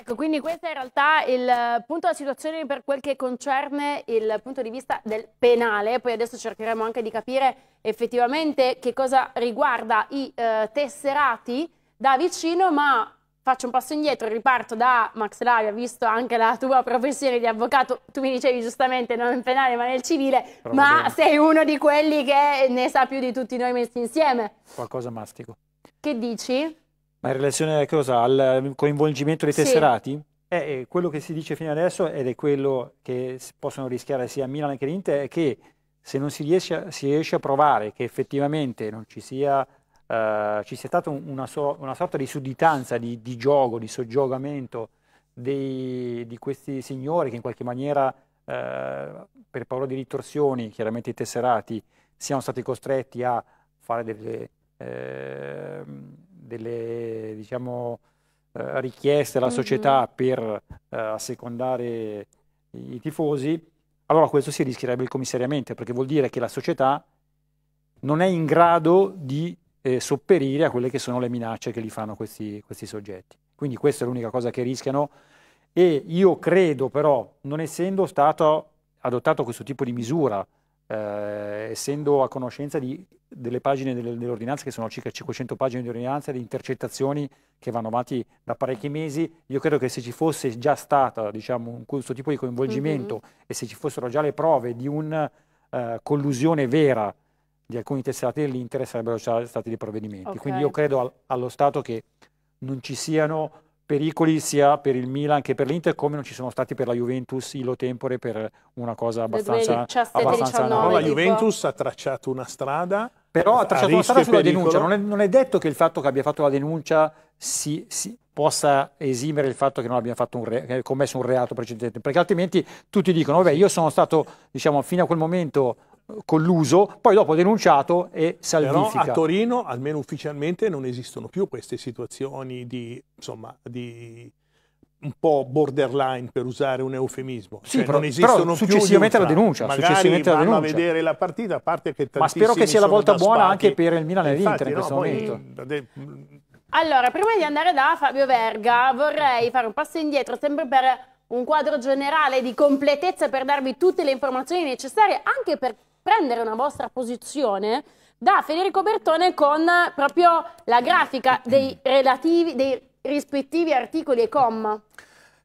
Ecco, quindi questo è in realtà il punto della situazione per quel che concerne il punto di vista del penale, poi adesso cercheremo anche di capire effettivamente che cosa riguarda i eh, tesserati da vicino, ma faccio un passo indietro, riparto da Max Lavia, visto anche la tua professione di avvocato, tu mi dicevi giustamente non nel penale ma nel civile, Però ma sei uno di quelli che ne sa più di tutti noi messi insieme. Qualcosa mastico. Che dici? Ma in relazione cosa, al coinvolgimento dei tesserati? Sì. Eh, quello che si dice fino adesso ed è quello che possono rischiare sia Milan che l'Inter è che se non si riesce, si riesce a provare che effettivamente non ci sia, uh, ci sia stata una, so, una, sorta di sudditanza, di, di gioco, di soggiogamento dei, di questi signori che in qualche maniera, uh, per paura di ritorsioni, chiaramente i tesserati, siano stati costretti a fare delle... Delle diciamo, eh, richieste alla mm-hmm. società per eh, assecondare i, i tifosi, allora questo si rischierebbe il commissariamento, perché vuol dire che la società non è in grado di eh, sopperire a quelle che sono le minacce che gli fanno questi, questi soggetti. Quindi questa è l'unica cosa che rischiano e io credo però, non essendo stato adottato questo tipo di misura, eh, essendo a conoscenza di, delle pagine dell'ordinanza, che sono circa 500 pagine di ordinanza, di intercettazioni che vanno avanti da parecchi mesi, io credo che se ci fosse già stato diciamo, questo tipo di coinvolgimento mm-hmm. e se ci fossero già le prove di una uh, collusione vera di alcuni tesserati dell'Inter sarebbero già stati dei provvedimenti. Okay. Quindi io credo al, allo Stato che non ci siano pericoli sia per il Milan che per l'Inter come non ci sono stati per la Juventus ilo tempore per una cosa abbastanza, abbastanza no, la Juventus ha tracciato una strada però ha tracciato una strada sulla denuncia. non è, non è, detto che il fatto che abbia fatto la denuncia si, si possa esimere il fatto che non abbia un re, commesso un reato precedente perché altrimenti tutti dicono vabbè io sono stato diciamo fino a quel momento colluso, poi dopo denunciato e salvifica. Però a Torino, almeno ufficialmente, non esistono più queste situazioni di, insomma, di un po' borderline per usare un eufemismo. Sì, cioè, però, non esistono però successivamente più la denuncia. Magari successivamente vanno la denuncia. a vedere la partita, a parte che Ma spero che sia la volta buona anche per il Milan e l'Inter in questo poi, momento. Allora, prima di andare da Fabio Verga, vorrei fare un passo indietro, sempre per un quadro generale di completezza per darvi tutte le informazioni necessarie, anche per prendere una vostra posizione da Federico Bertone con proprio la grafica dei relativi, dei rispettivi articoli e comma.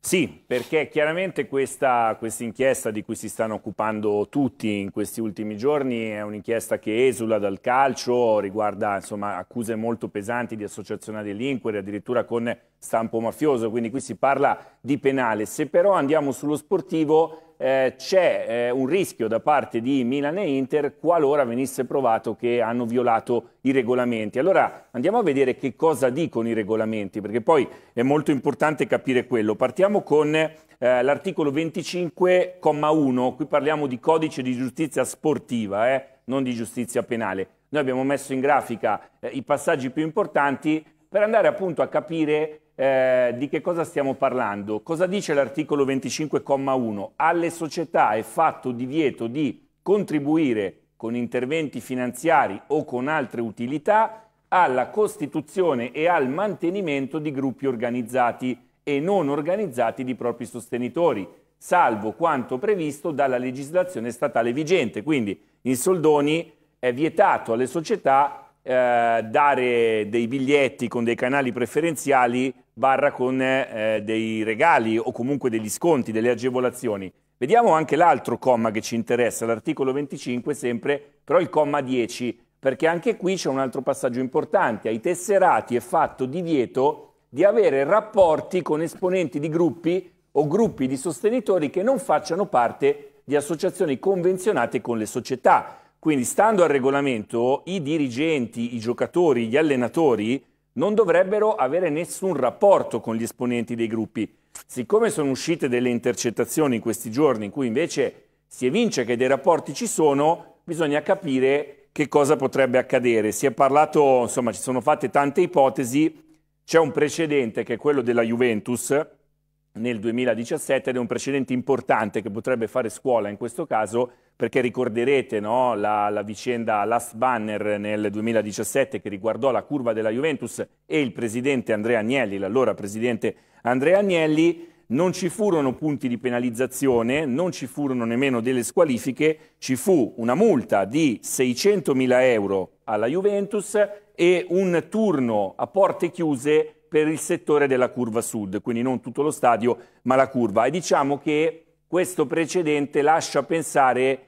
Sì, perché chiaramente questa inchiesta di cui si stanno occupando tutti in questi ultimi giorni è un'inchiesta che esula dal calcio, riguarda insomma, accuse molto pesanti di associazione a delinquere, addirittura con stampo mafioso, quindi qui si parla di penale. Se però andiamo sullo sportivo eh, c'è eh, un rischio da parte di Milan e Inter qualora venisse provato che hanno violato i regolamenti. Allora andiamo a vedere che cosa dicono i regolamenti, perché poi è molto importante capire quello. Partiamo con eh, l'articolo 25,1, qui parliamo di codice di giustizia sportiva, eh, non di giustizia penale. Noi abbiamo messo in grafica eh, i passaggi più importanti per andare appunto a capire eh, di che cosa stiamo parlando. Cosa dice l'articolo 25,1? Alle società è fatto divieto di contribuire con interventi finanziari o con altre utilità alla costituzione e al mantenimento di gruppi organizzati e non organizzati di propri sostenitori, salvo quanto previsto dalla legislazione statale vigente. Quindi in soldoni è vietato alle società eh, dare dei biglietti con dei canali preferenziali barra con eh, dei regali o comunque degli sconti, delle agevolazioni. Vediamo anche l'altro comma che ci interessa, l'articolo 25 sempre, però il comma 10, perché anche qui c'è un altro passaggio importante. Ai tesserati è fatto divieto di avere rapporti con esponenti di gruppi o gruppi di sostenitori che non facciano parte di associazioni convenzionate con le società. Quindi, stando al regolamento, i dirigenti, i giocatori, gli allenatori non dovrebbero avere nessun rapporto con gli esponenti dei gruppi. Siccome sono uscite delle intercettazioni in questi giorni in cui invece si evince che dei rapporti ci sono, bisogna capire che cosa potrebbe accadere. Si è parlato, insomma, ci sono fatte tante ipotesi, c'è un precedente che è quello della Juventus, nel 2017 ed è un precedente importante che potrebbe fare scuola in questo caso perché ricorderete no, la, la, vicenda Last Banner nel 2017 che riguardò la curva della Juventus e il presidente Andrea Agnelli, l'allora presidente Andrea Agnelli, non ci furono punti di penalizzazione, non ci furono nemmeno delle squalifiche, ci fu una multa di 600.000 euro alla Juventus e un turno a porte chiuse per il settore della curva sud, quindi non tutto lo stadio, ma la curva. E diciamo che questo precedente lascia pensare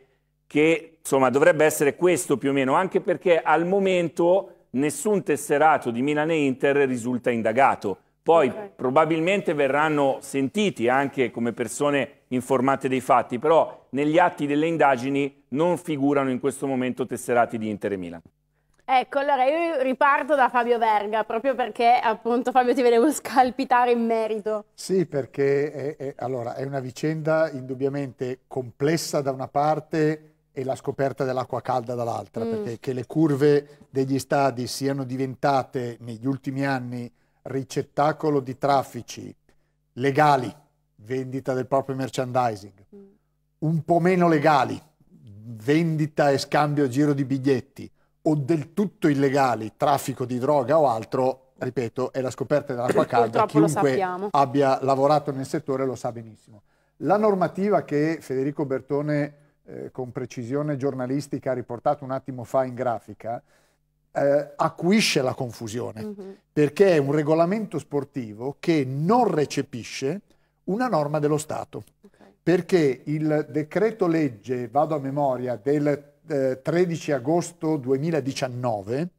che insomma, dovrebbe essere questo più o meno, anche perché al momento nessun tesserato di Milan e Inter risulta indagato. Poi okay. probabilmente verranno sentiti anche come persone informate dei fatti, però negli atti delle indagini non figurano in questo momento tesserati di Inter e Milan. Ecco, allora io riparto da Fabio Verga, proprio perché appunto Fabio ti vedevo scalpitare in merito. Sì, perché è, è, allora, è una vicenda indubbiamente complessa da una parte e la scoperta dell'acqua calda dall'altra, mm. perché che le curve degli stadi siano diventate negli ultimi anni ricettacolo di traffici legali, vendita del proprio merchandising, un po' meno legali, vendita e scambio giro di biglietti, o del tutto illegali, traffico di droga o altro, ripeto, è la scoperta dell'acqua calda. Chiunque abbia lavorato nel settore lo sa benissimo. La normativa che Federico Bertone eh, con precisione giornalistica ha riportato un attimo fa in grafica eh, acuisce la confusione, mm-hmm. perché è un regolamento sportivo che non recepisce una norma dello Stato. Okay. Perché il decreto legge, vado a memoria, del eh, 13 agosto 2019,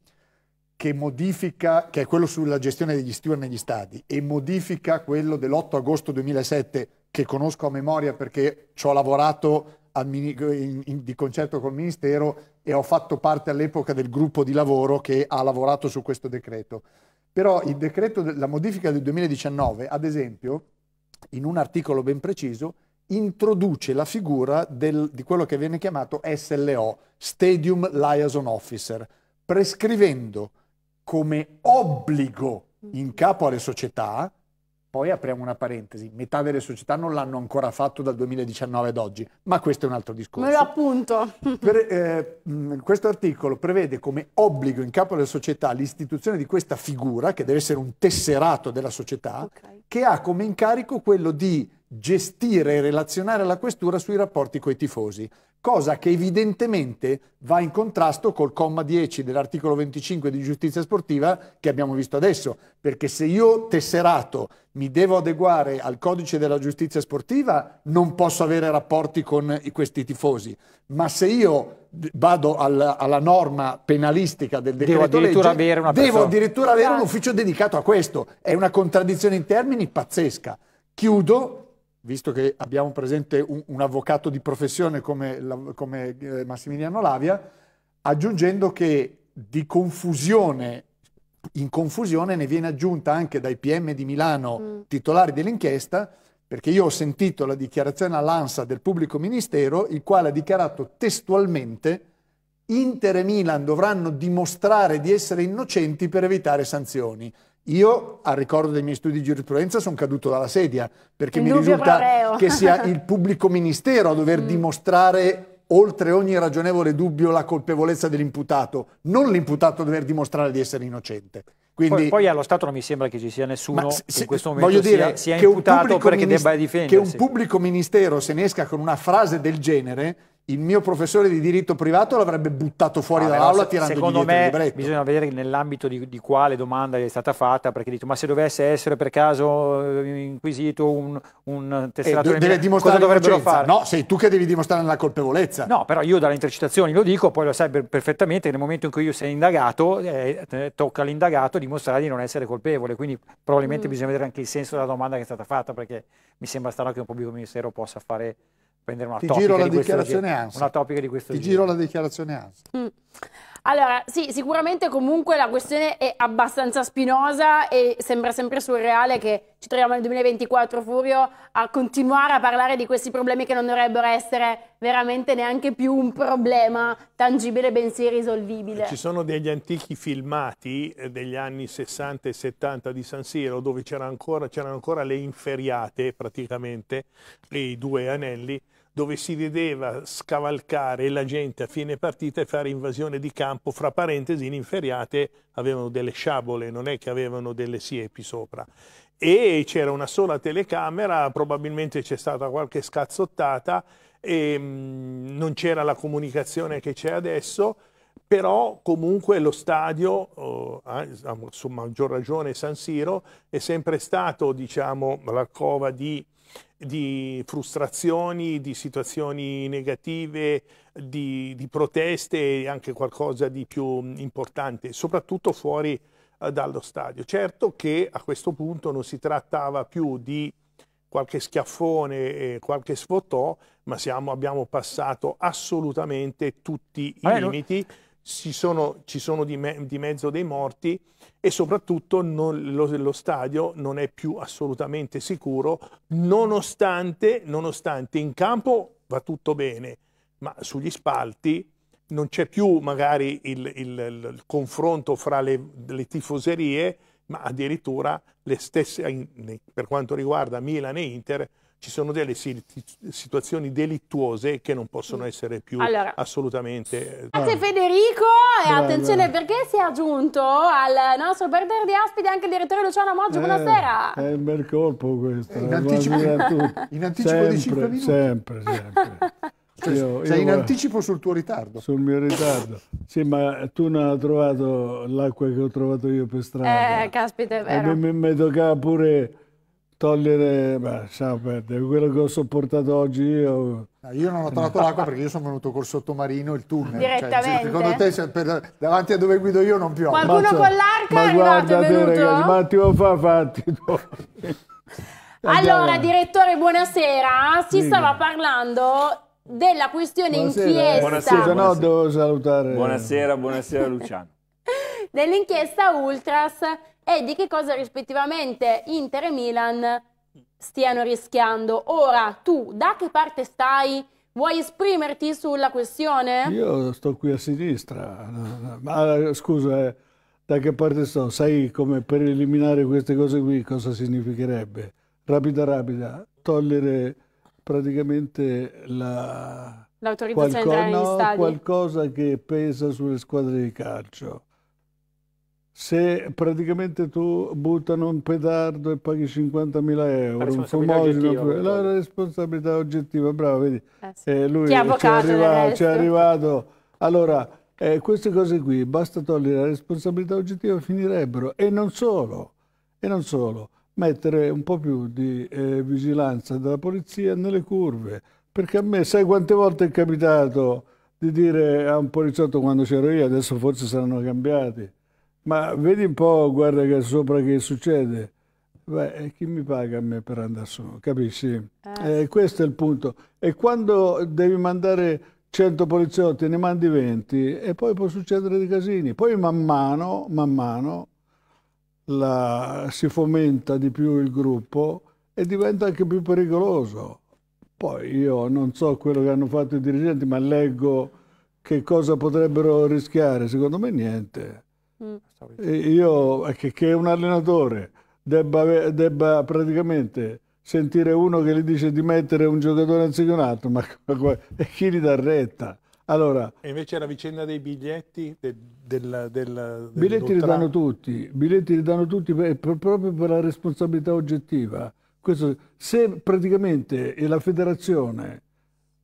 che modifica, che è quello sulla gestione degli steward negli stadi, e modifica quello dell'8 agosto 2007, che conosco a memoria perché ci ho lavorato in, in, di concerto col Ministero e ho fatto parte all'epoca del gruppo di lavoro che ha lavorato su questo decreto. Però il decreto, la modifica del 2019, ad esempio, in un articolo ben preciso, introduce la figura del, di quello che viene chiamato SLO, Stadium Liaison Officer, prescrivendo come obbligo in capo alle società poi apriamo una parentesi, metà delle società non l'hanno ancora fatto dal 2019 ad oggi, ma questo è un altro discorso. Me lo appunto. Per, eh, questo articolo prevede come obbligo in capo alle società l'istituzione di questa figura, che deve essere un tesserato della società, okay. che ha come incarico quello di gestire e relazionare la questura sui rapporti coi tifosi cosa che evidentemente va in contrasto col comma 10 dell'articolo 25 di giustizia sportiva che abbiamo visto adesso, perché se io tesserato mi devo adeguare al codice della giustizia sportiva non posso avere rapporti con questi tifosi, ma se io vado alla, alla norma penalistica del decreto devo addirittura legge, avere, devo addirittura avere un ufficio dedicato a questo, è una contraddizione in termini pazzesca. Chiudo visto che abbiamo presente un, un avvocato di professione come, la, come eh, Massimiliano Lavia, aggiungendo che di confusione in confusione ne viene aggiunta anche dai PM di Milano mm. titolari dell'inchiesta, perché io ho sentito la dichiarazione all'ANSA del pubblico ministero, il quale ha dichiarato testualmente Inter e Milan dovranno dimostrare di essere innocenti per evitare sanzioni. Io, al ricordo dei miei studi di giurisprudenza, sono caduto dalla sedia perché mi risulta che sia il pubblico ministero a dover mm. dimostrare oltre ogni ragionevole dubbio la colpevolezza dell'imputato, non l'imputato a dover dimostrare di essere innocente. Quindi, poi, poi, allo Stato non mi sembra che ci sia nessuno se, che in questo momento sia, sia imputato perché debba difendersi. Che un pubblico ministero se ne esca con una frase del genere il mio professore di diritto privato l'avrebbe buttato fuori ah, dall'aula tirando secondo me bisogna vedere nell'ambito di, di, quale domanda è stata fatta perché dico ma se dovesse essere per caso eh, inquisito un, un tesseratore eh, deve dimostrare cosa dovrebbero fare? no sei tu che devi dimostrare la colpevolezza no però io dalle intercettazioni lo dico poi lo sai perfettamente che nel momento in cui io sei indagato eh, tocca all'indagato dimostrare di non essere colpevole quindi probabilmente mm. bisogna vedere anche il senso della domanda che è stata fatta perché mi sembra strano che un pubblico ministero possa fare prendere una Ti giro la dichiarazione ANSA. Una topica di questo Ti giro la dichiarazione ANSA. Mm. Allora, sì, sicuramente comunque la questione è abbastanza spinosa e sembra sempre surreale che ci troviamo nel 2024, Furio, a continuare a parlare di questi problemi che non dovrebbero essere veramente neanche più un problema tangibile, bensì risolvibile. Ci sono degli antichi filmati eh, degli anni 60 e 70 di San Siro dove c'erano ancora, ancora le inferiate praticamente, i due anelli, dove si vedeva scavalcare la gente a fine partita e fare invasione di campo, fra parentesi in inferiate avevano delle sciabole, non è che avevano delle siepi sopra. E c'era una sola telecamera, probabilmente c'è stata qualche scazzottata, e, mm, non c'era la comunicazione che c'è adesso, però comunque lo stadio, oh, a maggior ragione San Siro, è sempre stato diciamo, la cova di di frustrazioni, di situazioni negative, di, di, proteste e anche qualcosa di più importante, soprattutto fuori eh, dallo stadio. Certo che a questo punto non si trattava più di qualche schiaffone e qualche sfotò, ma siamo, abbiamo passato assolutamente tutti i eh, limiti. No ci sono, ci sono di, me, di, mezzo dei morti e soprattutto non, lo, lo, stadio non è più assolutamente sicuro, nonostante, nonostante in campo va tutto bene, ma sugli spalti non c'è più magari il, il, il confronto fra le, le, tifoserie, ma addirittura le stesse, per quanto riguarda Milan e Inter, ci sono delle situazioni delittuose che non possono mm. essere più allora, assolutamente... Eh, grazie Federico e attenzione perché si è aggiunto al nostro partner di ospite anche il direttore Luciano Moggio, eh, buonasera. È un bel colpo questo. in anticipo, in anticipo sempre, di 5 minuti. Sempre, sempre. Cioè, io, sei io, in anticipo sul tuo ritardo. Sul mio ritardo. Sì, ma tu non hai trovato l'acqua che ho trovato io per strada. Eh, caspita, è vero. E mi, mi toccava pure togliere, beh, perdere, quello che ho sopportato oggi io. io non ho trovato l'acqua perché io sono venuto col sottomarino, il tunnel. Direttamente. Cioè, secondo te per, davanti a dove guido io non piove? Qualcuno ma, con l'arca ma è guarda, arrivato, è venuto? Ragazzi, ma attimo fa fatti. allora, direttore, buonasera. Si Dica. stava parlando della questione buonasera. inchiesta. Buonasera, no, devo salutare. Buonasera, buonasera Luciano. dell'inchiesta Ultras e di che cosa rispettivamente Inter e Milan stiano rischiando. Ora, tu da che parte stai? Vuoi esprimerti sulla questione? Io sto qui a sinistra, ma scusa, eh, da che parte sto? Sai come per eliminare queste cose qui cosa significherebbe? Rapida, rapida, togliere praticamente la... L'autorizzazione qualco, no, qualcosa che pesa sulle squadre di calcio se praticamente tu buttano un petardo e paghi 50.000 euro, un fumogeno, la responsabilità oggettiva, bravo, vedi, eh sì. eh, lui ci è, arrivato, ci è arrivato. Allora, eh, queste cose qui, basta togliere la responsabilità oggettiva, finirebbero. E non solo, e non solo, mettere un po' più di eh, vigilanza della polizia nelle curve, perché a me, sai quante volte è capitato di dire a un poliziotto quando c'ero io, adesso forse saranno cambiati, ma vedi un po', guarda che sopra che succede. Beh, chi mi paga a me per andare su, capisci? Eh. Eh, questo è il punto. E quando devi mandare 100 poliziotti, ne mandi 20 e poi può succedere dei casini. Poi man mano, man mano la, si fomenta di più il gruppo e diventa anche più pericoloso. Poi io non so quello che hanno fatto i dirigenti, ma leggo che cosa potrebbero rischiare. Secondo me niente. Mm. Io, che, che, un allenatore debba, debba, praticamente sentire uno che gli dice di mettere un giocatore anziché un altro, ma, e chi gli dà retta? Allora, e invece la vicenda dei biglietti del, del, del, biglietti li danno tutti, biglietti li danno tutti per, per, proprio per la responsabilità oggettiva. Questo, se praticamente la federazione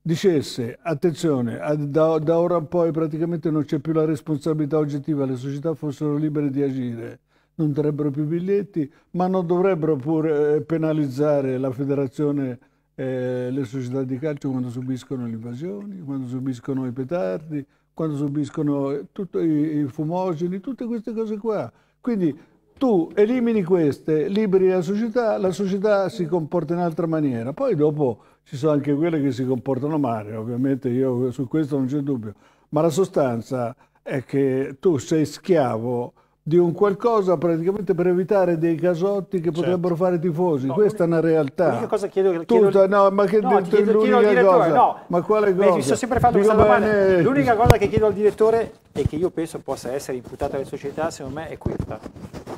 dicesse, attenzione, da, da, ora in poi praticamente non c'è più la responsabilità oggettiva, le società fossero libere di agire, non darebbero più biglietti, ma non dovrebbero pure eh, penalizzare la federazione eh, le società di calcio quando subiscono le invasioni, quando subiscono i petardi, quando subiscono tutti i, i fumogeni, tutte queste cose qua. Quindi tu elimini queste, liberi la società, la società si comporta in altra maniera. Poi dopo ci sono anche quelle che si comportano male, ovviamente io su questo non c'è dubbio, ma la sostanza è che tu sei schiavo di un qualcosa praticamente per evitare dei casotti che potrebbero fare i tifosi. No, Questa è una realtà. L'unica cosa chiedo, chiedo Tutta, no, ma che no, chiedo, chiedo al l'unica direttore, cosa? no. Ma quale cosa? Mi sto sempre fatto Dico questa domanda. bene- L'unica cosa che chiedo al direttore e che io penso possa essere imputata alle società, secondo me, è questa.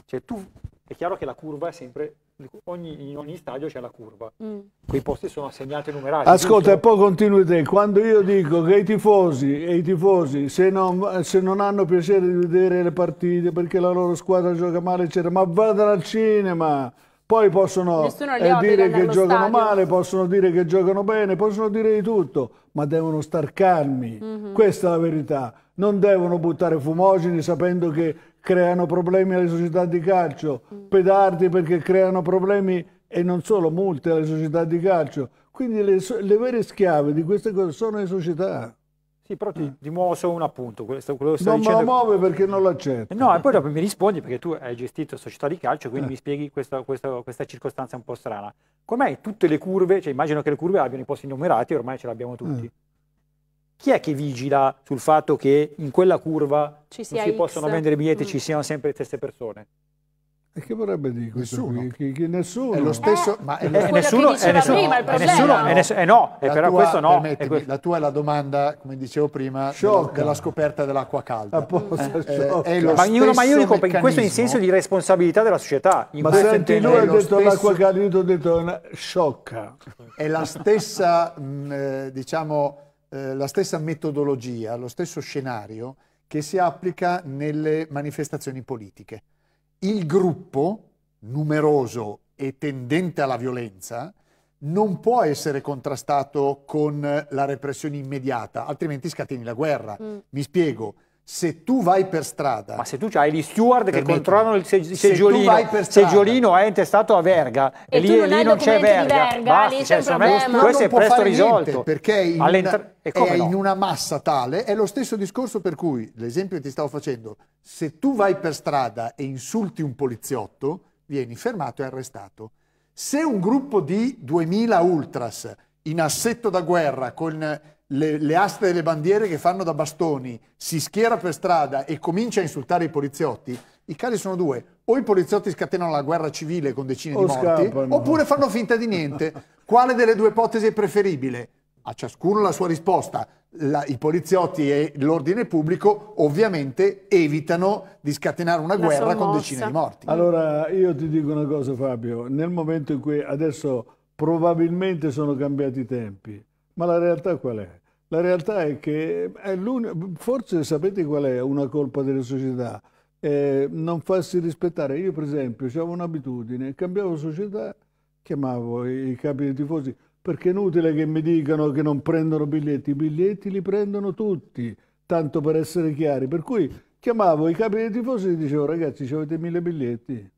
Cioè tu, è chiaro che la curva è sempre, ogni- in ogni stadio c'è la curva. Mm. Quei posti sono assegnati e numerati. Ascolta, e giusto? poi continui te. Quando io dico che i tifosi e i tifosi, se non, se non hanno piacere di vedere le partite perché la loro squadra gioca male, eccetera, ma vadano al cinema. Poi possono eh, dire che giocano stadio. male, possono dire che giocano bene, possono dire di tutto, ma devono star calmi. Mhm. Questa è la verità. Non devono buttare fumogeni sapendo che creano problemi alle società di calcio, pedardi perché creano problemi e non solo multe alle società di calcio. Quindi le, le vere schiave di queste cose sono le società. Sì, però ti, ti muovo solo un appunto. Quello sto Non me dicendo... lo muove perché non l'accetto. No, e poi dopo mi rispondi perché tu hai gestito società di calcio, quindi mi spieghi questa, questa- questa circostanza un po' strana. Com'è tutte le curve, cioè immagino che le curve abbiano i posti numerati, ormai ce l'abbiamo tutti. Chi è che vigila sul fatto che in quella curva Ci non si X. possono vendere biglietti e Mm. ci siano sempre le stesse persone? E che vorrebbe dire questo Nessuno. qui? Che, che nessuno. È lo stesso, Eh, ma è è lo quello stesso. che diceva prima, il problema. nessuno, eh, ness- eh, no, La però tua- questo no. è que- la tua è la domanda, come dicevo prima, della, Sciocca. della scoperta dell'acqua calda. Apposta, Eh, è lo ma, io, ma io stesso dico perché questo è in senso di responsabilità della società. In Ma senti, lui è ha lo detto stesso- l'acqua calda, io ti ho detto una sciocca. è la stessa, mh, eh, diciamo, eh, la stessa metodologia, lo stesso scenario che si applica nelle manifestazioni politiche. Il gruppo numeroso e tendente alla violenza non può essere contrastato con la repressione immediata, altrimenti scateni la guerra. Mm. Mi spiego, se tu vai per strada Ma se tu hai gli steward che Permettimi. controllano il seg- Se tu seggiolino, vai per strada- seggiolino è intestato a Verga E e, lì, non lì non c'è Verga, Verga, basta, lì c'è cioè, problema. questo è non può presto fare risolto. niente, perché è in, una, e come è no? in una massa tale, è lo stesso discorso per cui, l'esempio che ti stavo facendo, se tu vai per strada e insulti un poliziotto, vieni fermato e arrestato. Se un gruppo di 2000 ultras in assetto da guerra con le, le aste delle bandiere che fanno da bastoni si schiera per strada e comincia a insultare i poliziotti, i casi sono due. O i poliziotti scatenano la guerra civile con decine O di morti, scappano. oppure fanno finta di niente. Quale delle due ipotesi è preferibile? A ciascuno la sua risposta. La- I poliziotti e l'ordine pubblico ovviamente evitano di scatenare una La guerra con decine di morti. Allora, io ti dico una cosa, Fabio. Nel momento in cui adesso probabilmente sono cambiati i tempi, ma la realtà qual è? La realtà è che è forse sapete qual è una colpa delle società? Eh, non farsi rispettare. Io, per esempio, avevo un'abitudine, cambiavo società, chiamavo i, capi dei tifosi, perché è inutile che mi dicano che non prendono biglietti. I biglietti li prendono tutti, tanto per essere chiari. Per cui chiamavo i capi dei tifosi e dicevo, ragazzi, avete mille biglietti?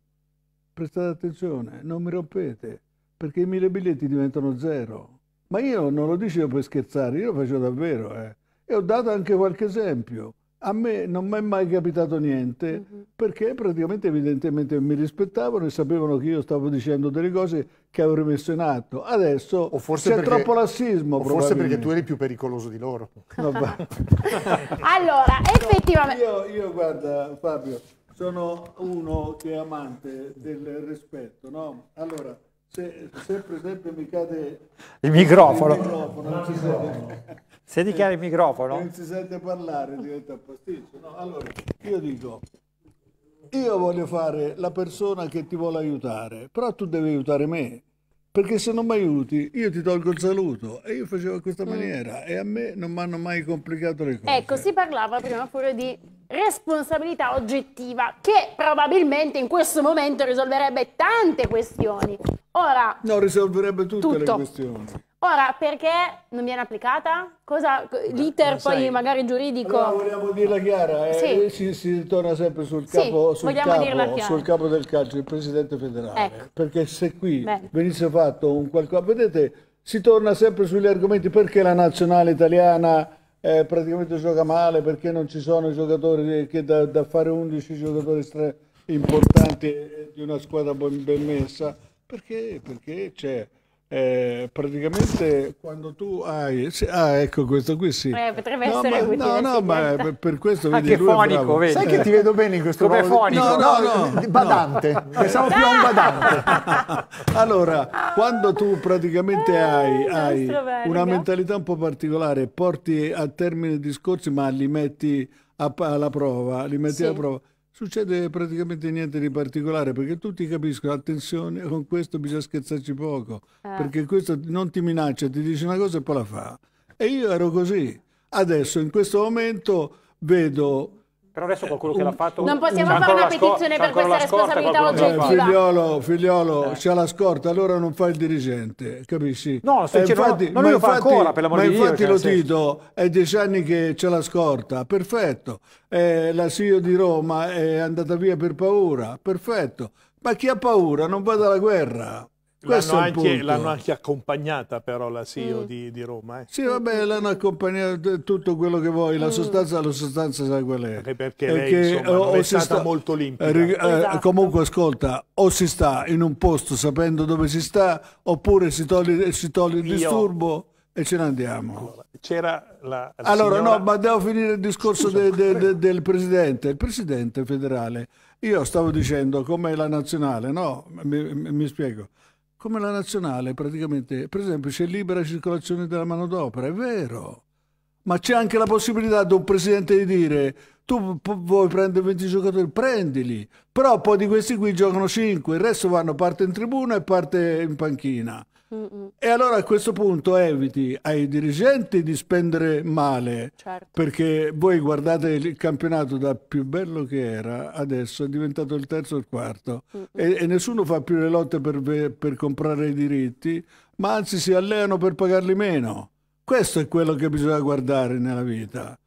Prestate attenzione, non mi rompete, perché i mille biglietti diventano zero. Ma io non lo dicevo per scherzare, io lo facevo davvero. eh. E ho dato anche qualche esempio. A me non mi è mai capitato niente Mhm. perché praticamente evidentemente mi rispettavano e sapevano che io stavo dicendo delle cose che avrei messo in atto. Adesso O forse c'è perché- troppo lassismo. O forse perché tu eri più pericoloso di loro. Vabbè. Allora, effettivamente... Io, io, guarda Fabio, sono uno che è amante del rispetto, no? Allora, se, se per esempio mi cade Il microfono. il microfono, non si sente, Se dichiari il microfono, non si sente parlare, diventa un pasticcio. No, allora, io dico, io voglio fare la persona che ti vuole aiutare, però tu devi aiutare me. Perché se non mi aiuti, io ti tolgo il saluto. E io facevo in questa maniera e a me non mi hanno mai complicato le cose. Ecco, si parlava prima pure di responsabilità oggettiva, che probabilmente in questo momento risolverebbe tante questioni. Ora, No, risolverebbe tutte le Tutto. questioni. ora perché non viene applicata? Cosa, l'iter poi sai- magari giuridico? Allora, vogliamo dirla chiara, eh, Sì. si, si torna sempre sul Sì, capo, sul, vogliamo dirla capo, sul capo del calcio, il presidente federale. Ecco. Perché se qui Bene. venisse fatto un qualcosa, vedete, si torna sempre sugli argomenti perché la nazionale italiana eh, praticamente gioca male, perché non ci sono giocatori che da, da fare 11 giocatori importanti eh, di una squadra ben ben messa, perché, perché c'è eh, praticamente quando tu hai sì, ah ecco questo qui sì eh, potrebbe no, essere ma, utile no no ma per questo vedi che lui è fonico, vedi? Sai che ti vedo bene in questo Come fonico. No, no, no, badante. Pensavo più a un badante. allora quando tu praticamente hai, il hai Verga. una mentalità un po' particolare porti a termine discorsi ma li metti a- alla prova li metti Sì. alla prova succede praticamente niente di particolare perché tutti capiscono attenzione con questo bisogna scherzarci poco Eh. perché questo non ti minaccia ti dice una cosa e poi la fa e io ero così adesso in questo momento vedo Però adesso qualcuno che l'ha fatto... Non possiamo fare una petizione per questa responsabilità eh, l'ha oggettiva. figliolo, figliolo c'ha la scorta, allora non fa il dirigente, capisci? No, sto Eh, infatti- lo fa infatti- ancora, ma di Dio, infatti cioè, lo Tito è dieci anni che c'ha la scorta, perfetto. Eh, la CEO di Roma è andata via per paura, perfetto. Ma chi ha paura non va dalla guerra. L'hanno è anche, anche accompagnata però la CEO Mm. di, di Roma. eh. Sì, vabbè, l'hanno accompagnato tutto quello che vuoi, la sostanza, la sostanza sai qual è. Anche perché È lei, che insomma, non è si stata molto limpida. eh, eh, Esatto. comunque, ascolta, o si sta in un posto sapendo dove si sta, oppure si toglie, si toglie il Io- disturbo e ce ne andiamo. C'era la, la Allora, signora- no, ma devo finire il discorso de- de- de- del presidente. Il presidente federale, io stavo dicendo come la nazionale, no? Mi, mi- mi spiego. Come la nazionale, praticamente, per esempio, c'è libera circolazione della manodopera, è vero. Ma c'è anche la possibilità di un presidente di dire tu vuoi prendere 20 giocatori, prendili. Però poi di questi qui giocano 5, il resto vanno parte in tribuna e parte in panchina. Mm-mm, E allora a questo punto eviti ai dirigenti di spendere male, certo. perché voi guardate il campionato da più bello che era, adesso è diventato il terzo o il quarto, e, e nessuno fa più le lotte per, per comprare i diritti, ma anzi si alleano per pagarli meno. Questo è quello che bisogna guardare nella vita.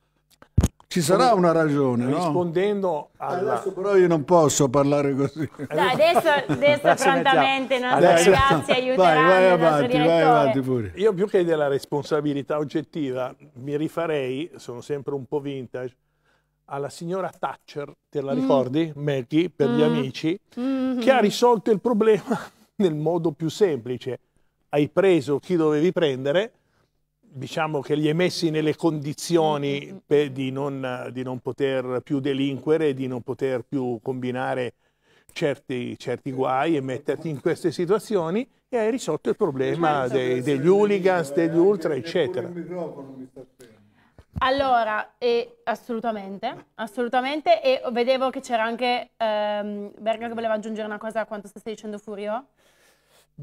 Ci sarà una ragione, no? rispondendo alla... Adesso però io non posso parlare così. Dai, adesso, adesso Adesso prontamente i nostri Adesso- ragazzi vai, aiuteranno vai nostro avanti, vai avanti pure. Io più che della responsabilità oggettiva mi rifarei, sono sempre un po' vintage, alla signora Thatcher, te la ricordi? Maggie, per gli Mm. amici, Mm. che ha risolto il problema nel modo più semplice. Hai preso chi dovevi prendere, diciamo che li hai messi nelle condizioni per- di, non, di non poter più delinquere, di non poter più combinare certi, certi guai e metterti in queste situazioni e hai risolto il problema dei- degli hooligans, degli ultra, eccetera. Allora, e assolutamente, assolutamente. E vedevo che c'era anche ehm, Berga che voleva aggiungere una cosa a quanto stai dicendo Furio.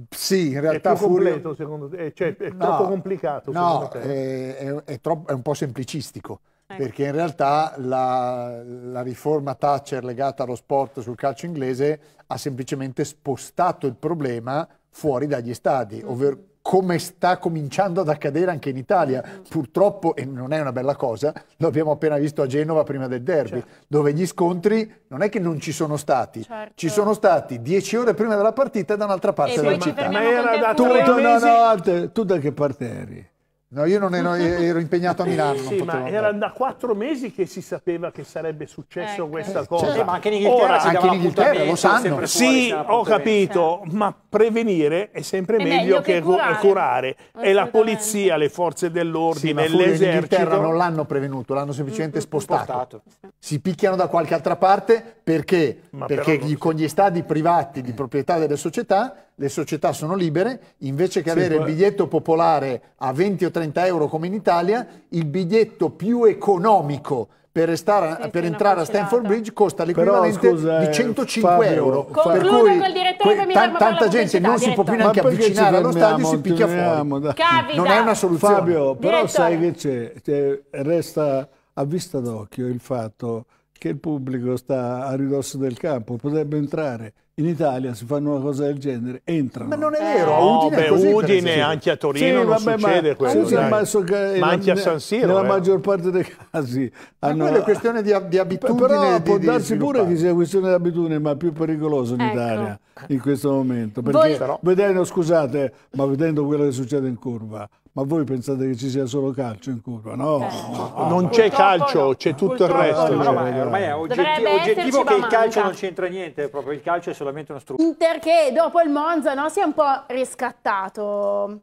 Sì, in È realtà più Furio- completo secondo te? Cioè, è No, troppo complicato No, te? è, è- è troppo- è un po' semplicistico, Ecco. perché in realtà la, la riforma Thatcher legata allo sport sul calcio inglese ha semplicemente spostato il problema fuori dagli stadi, ovvero come sta cominciando ad accadere anche in Italia. Purtroppo, e non è una bella cosa, lo abbiamo appena visto a Genova prima del derby, dove gli scontri non è che non ci sono stati, Certo. ci sono stati dieci ore prima della partita da un'altra parte E della città. Ma era da Tu, no, no, tu da che parte eri? No, io non ero, ero impegnato a Milano. Sì, ma andare. era da quattro mesi che si sapeva che sarebbe successo Ecco. questa Eh, cosa. certo. Eh, ma anche in Inghilterra Ora, si anche in Inghilterra, lo sanno. Sì, ho capito, ma prevenire è sempre È meglio, meglio che che cu- curare. curare. E la polizia, le forze Sì, dell'ordine, ma Furio in Inghilterra l'esercito. non l'hanno prevenuto, l'hanno semplicemente spostato. Spostato. Si picchiano da qualche altra parte perché, perché gli- con gli stadi privati di proprietà delle società, le società sono libere, invece che Sì, avere il poi- biglietto popolare a 20 o 30 euro come in Italia, il biglietto più economico per, restare- Sì, per sì, entrare a Stanford. Bridge costa Però, l'equivalente scusa, di eh, 105 Fabio, euro. Concludo Per col cui direttore, que- tan- tanta gente non si può più neanche avvicinare allo stadio, si picchia fuori. Dai. Non è una soluzione. Fabio, però Direttore. sai che c'è? C'è- Resta a vista d'occhio il fatto che il pubblico sta a ridosso del campo, potrebbe entrare. In Italia si fanno una cosa del genere, entrano. Ma non è vero, a No, Udine è beh, così, Udine, anche a Torino Sì, non vabbè, succede ma, quello. sì, ma so che Ma la- anche a San Siro. Nella eh. maggior parte dei casi Ma hanno... quello è questione di, di abitudine. Però di- può di darsi pure che sia questione di abitudine, ma più pericoloso in Ecco. Italia in questo momento. Voi- Perché Però- vedendo, scusate, ma vedendo quello che succede in curva, ma Ma voi pensate che ci sia solo calcio in curva? No, Eh. no. non c'è calcio, no. c'è tutto il Purtroppo resto. no. cioè. ormai, ormai è oggetti- oggettivo che ma il calcio manca. non c'entra niente, proprio il calcio è solamente uno strumento. Inter che dopo il Monza no, si è un po' riscattato.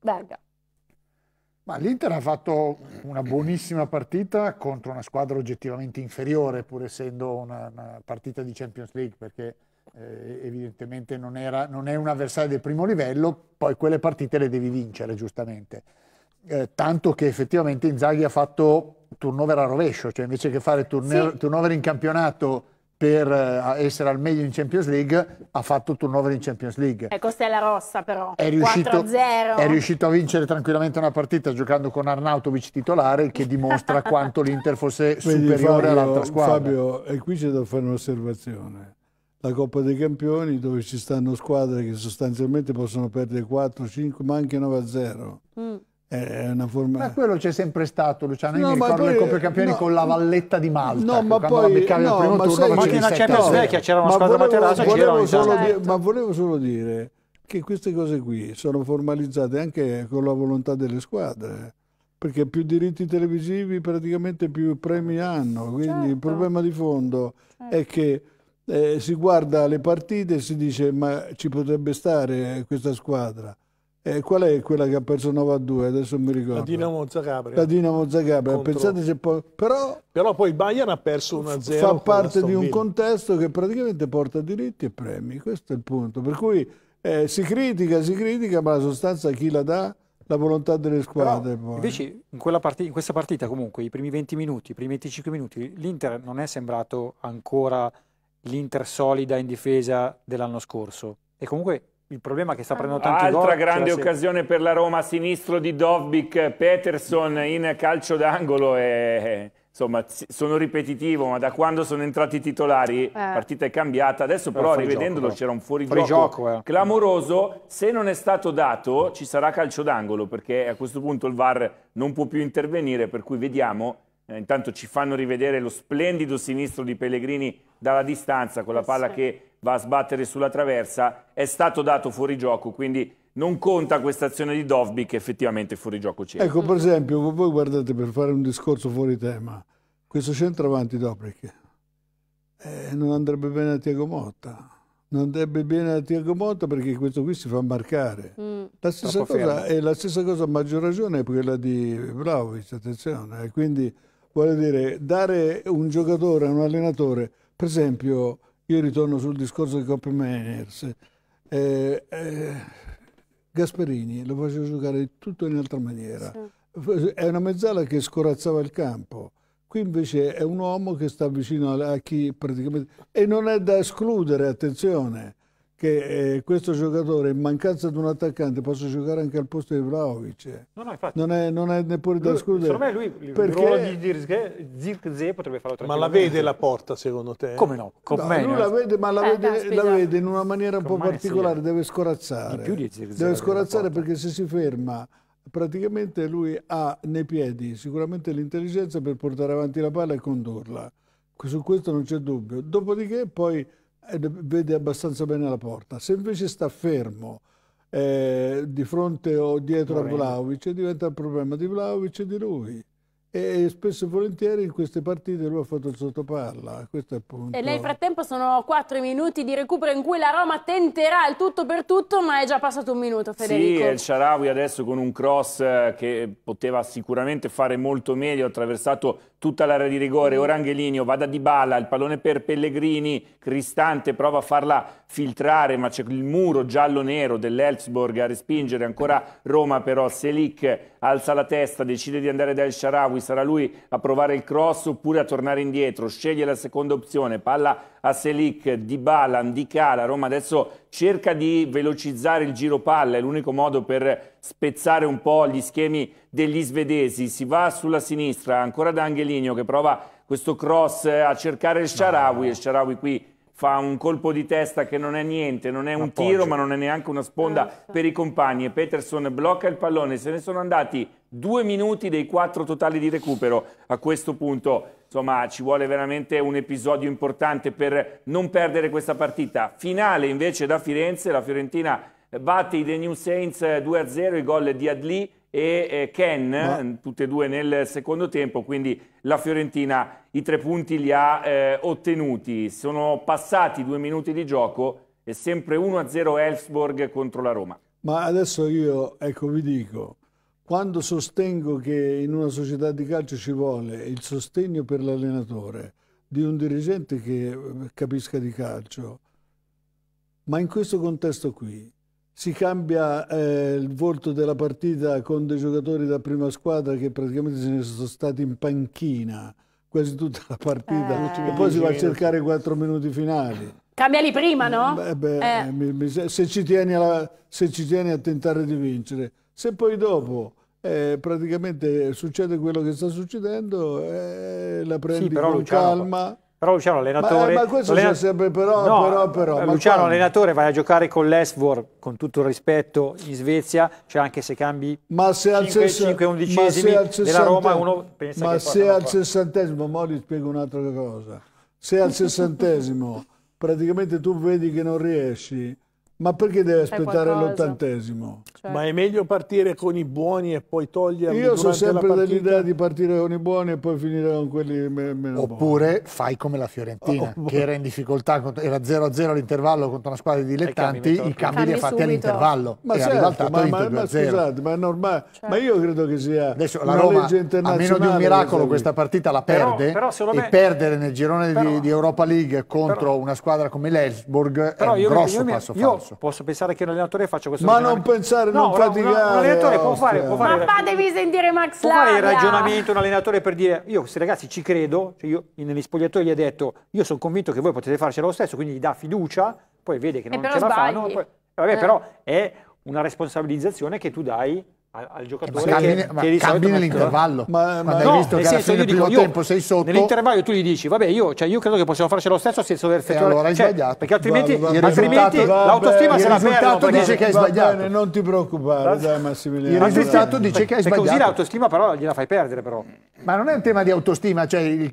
Verga. Ma l'Inter ha fatto una buonissima partita contro una squadra oggettivamente inferiore, pur essendo una, una partita di Champions League, perché eh, evidentemente non, era, non è un avversario del primo livello, poi quelle partite le devi vincere, giustamente. Eh, tanto che effettivamente Inzaghi ha fatto turnover a rovescio, cioè invece che fare turne- Sì. turnover in campionato per eh, essere al meglio in Champions League, ha fatto turnover in Champions League Ecco Stella Rossa però. è riuscito, 4-0. è riuscito a vincere tranquillamente una partita giocando con Arnautovic titolare, il che dimostra quanto l'Inter fosse superiore Fabio, all'altra squadra. Fabio, e qui c'è da fare un'osservazione. La Coppa dei Campioni, dove ci stanno squadre che sostanzialmente possono perdere 4, 5, ma anche 9 a 0. Mm. È una forma... Ma quello c'è sempre stato, Luciano. Io No, mi ricordo le poi- Coppe Campioni no, con la Valletta di Malta. No, ecco, ma quando poi- la beccavi al no, primo ma turno Ma anche nella 7 a Champions 0. vecchia c'era una Ma squadra volevo- materassa, volevo solo dire- ma volevo solo dire che queste cose qui sono formalizzate anche con la volontà delle squadre, perché più diritti televisivi praticamente più premi hanno, quindi il Certo. problema di fondo è che eh, si guarda le partite e si dice ma ci potrebbe stare questa squadra. Eh, qual è quella che ha perso 9 a 2? Adesso non mi ricordo. La Dinamo Zagabria. La Dinamo Zagabria. Contro- Pensate se poi... Però Però poi il Bayern ha perso 1-0. fa con parte l'Aston di un contesto che praticamente porta diritti e premi, questo è il punto. Per cui eh, si critica, si critica, ma la sostanza chi la dà? La volontà delle Però, squadre. poi. invece in, quella parti- in questa partita comunque i primi 20 minuti, i primi 25 minuti, l'Inter non è sembrato ancora l'Inter solida in difesa dell'anno scorso. E comunque il problema è che sta prendendo tanti gol. Altra grande se- occasione per la Roma, sinistro di Dovbik, Peterson in calcio d'angolo e insomma si- sono ripetitivo, ma da quando sono entrati i titolari la partita è cambiata. Adesso Però però rivedendolo però. c'era un Fuori fuorigioco gioco, eh. clamoroso, se non è stato dato ci sarà calcio d'angolo perché a questo punto il VAR non può più intervenire, per cui vediamo eh, intanto ci fanno rivedere lo splendido sinistro di Pellegrini dalla distanza con la palla Sì. che va a sbattere sulla traversa, è stato dato fuori gioco, quindi non conta questa azione di Dovby che effettivamente fuori gioco c'è. Ecco, per esempio, voi guardate per fare un discorso fuori tema, questo centravanti Dobrik eh, non andrebbe bene a Tiago Motta. Non andrebbe bene a Tiago Motta perché questo qui si fa marcare. Mm. La stessa, cosa, la stessa cosa a maggior ragione è quella di Vlaovic, attenzione. E Quindi, voglio dire, dare un giocatore a un allenatore, per esempio, io ritorno sul discorso di Coppa Meiners, eh, eh, Gasperini lo faceva giocare tutto in altra maniera. È una mezzala che scorazzava il campo. Qui invece è un uomo che sta vicino a a chi praticamente... E non è da escludere, attenzione, che eh, questo giocatore in mancanza di un attaccante possa giocare anche al posto di Vlaovic. No, no. Non è, non è neppure da escludere. secondo me lui il perché- ruolo di Zirkzee potrebbe farlo Ma la tranquillamente. vede la porta secondo te? Come no? Con No, me, lui no? la vede, ma la, Eh, vede, la vede in una maniera un po' particolare, eh. deve scorazzare. Di più di Zirkzee Deve scorazzare perché se si ferma, praticamente lui ha nei piedi sicuramente l'intelligenza per portare avanti la palla e condurla. Su questo non c'è dubbio. Dopodiché poi eh, vede abbastanza bene la porta. Se invece sta fermo eh, di fronte o dietro a Moreno. Vlaovic, diventa il problema di Vlaovic e di lui. E spesso e volentieri in queste partite lui ha fatto il sottopalla, questo è il punto. E nel frattempo sono quattro minuti di recupero in cui la Roma tenterà il tutto per tutto, ma è già passato un minuto, Sì, Federico. El Sharawi adesso con un cross eh, che poteva sicuramente fare molto meglio, ha attraversato tutta l'area di rigore, ora Angeligno va da Dybala, il pallone per Pellegrini, Cristante prova a farla filtrare, ma c'è il muro giallo-nero dell'Elfsborg a respingere, ancora Roma però, Selic alza la testa, decide di andare da El Sharawi, sarà lui a provare il cross oppure a tornare indietro, sceglie la seconda opzione, palla a Selic, Dybala, Ndicala, Roma adesso cerca di velocizzare il giro palla, è l'unico modo per spezzare un po' gli schemi degli svedesi, si va sulla sinistra, ancora da Angeligno che prova questo cross a cercare il Sharawi, il Sharawi qui fa un colpo di testa che non è niente, non è un appoggio. tiro ma non è neanche una sponda per i compagni. E Peterson blocca il pallone, se ne sono andati due minuti dei quattro totali di recupero. A questo punto insomma ci vuole veramente un episodio importante per non perdere questa partita. Finale invece da Firenze. La Fiorentina batte i The New Saints 2-0, i gol di Adli e eh, Ken, Ma... tutte e due nel secondo tempo, quindi la Fiorentina i tre punti li ha eh, ottenuti. Sono passati due minuti di gioco e sempre 1-0 Elfsborg contro la Roma. Ma adesso io, ecco, vi dico, quando sostengo che in una società di calcio ci vuole il sostegno per l'allenatore di un dirigente che eh, capisca di calcio, ma in questo contesto qui, si cambia eh, il volto della partita con dei giocatori da prima squadra che praticamente se ne sono stati in panchina quasi tutta la partita eh. e poi si va a cercare i quattro minuti finali. Cambiali prima, no? Beh, beh, eh. mi, mi, se, ci alla, se, ci tieni a tentare di vincere, se poi dopo eh, praticamente succede quello che sta succedendo, eh, la prendi sì, con Luciano, calma. Però Luciano allenatore... Ma, ma questo c'è sempre però, no, però, però Luciano allenatore vai a giocare con l'Esvor, con tutto il rispetto, in Svezia, cioè anche se cambi ma se 5, 5 undicesimi della Roma, uno pensa ma che se al sessantesimo, mo ti spiego un'altra cosa, se al sessantesimo praticamente tu vedi che non riesci, ma perché devi aspettare l'ottantesimo? Cioè. Ma è meglio partire con i buoni e poi toglierli Io sono sempre dell'idea di partire con i buoni e poi finire con quelli meno Oppure buoni. fai come la Fiorentina, oh, che era in difficoltà, era 0-0 all'intervallo contro una squadra di dilettanti, i cambi, i cambi li ha fatti all'intervallo ma e certo, ma, ma, ma scusate, ma è normale. Cioè. Ma io credo che sia Adesso, la Roma, a meno di un miracolo questa partita la perde però, però e me... perdere nel girone però, di, di, Europa League contro però, una squadra come l'Elsburg è un grosso passo falso posso pensare che un allenatore faccia questo ma non pensare, no, non faticare. Un allenatore può fare, può fare, ma fatevi sentire Max può fare il ragionamento un allenatore per dire io questi ragazzi ci credo, cioè io negli spogliatoi gli ha detto io sono convinto che voi potete farcelo lo stesso, quindi gli dà fiducia, poi vede che non ce la fanno, poi, vabbè, eh. però è una responsabilizzazione che tu dai al, giocatore ma cambi, che, ma che cambi nell'intervallo ma, ma no, hai visto che alla fine del primo dico, tempo sei sotto nell'intervallo tu gli dici vabbè io, cioè, io credo che possiamo farci lo stesso senza dover effettuare allora hai cioè, sbagliato. perché altrimenti, va, va, altrimenti l'autostima se la perdono il risultato dice che hai sbagliato. bene, non ti preoccupare dai Massimiliano. il risultato dice che hai sbagliato così l'autostima però gliela fai perdere però. Ma non è un tema di autostima cioè